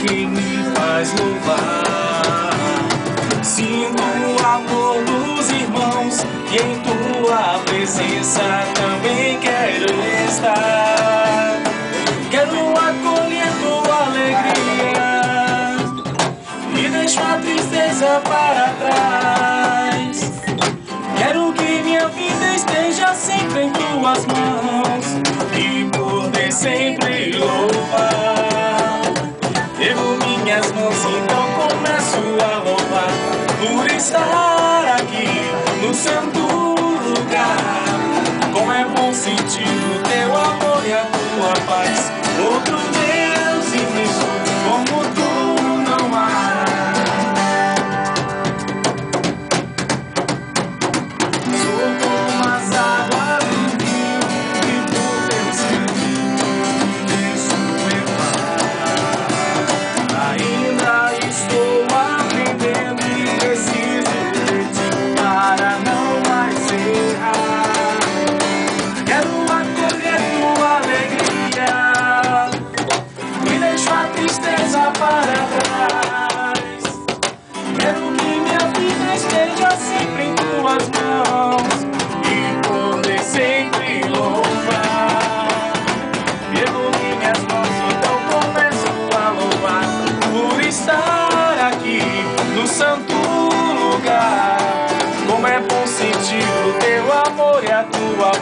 quem me faz louvar. Sinto o amor dos irmãos e em tua presença também quero estar. Quero acolher tua alegria e deixo a tristeza para trás. Quero que minha vida esteja sempre em tuas mãos e poder sempre. Minhas mãos, então começo a louvar por estar aqui no santo lugar. Como é bom sentir o teu amor e a tua paz.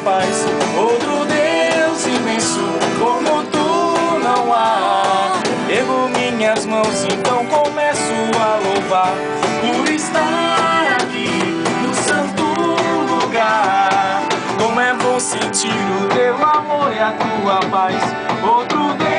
Paz. Outro Deus imenso como tu não há. Ergo minhas mãos, então começo a louvar por estar aqui no santo lugar. Como é bom sentir o teu amor e a tua paz. Outro Deus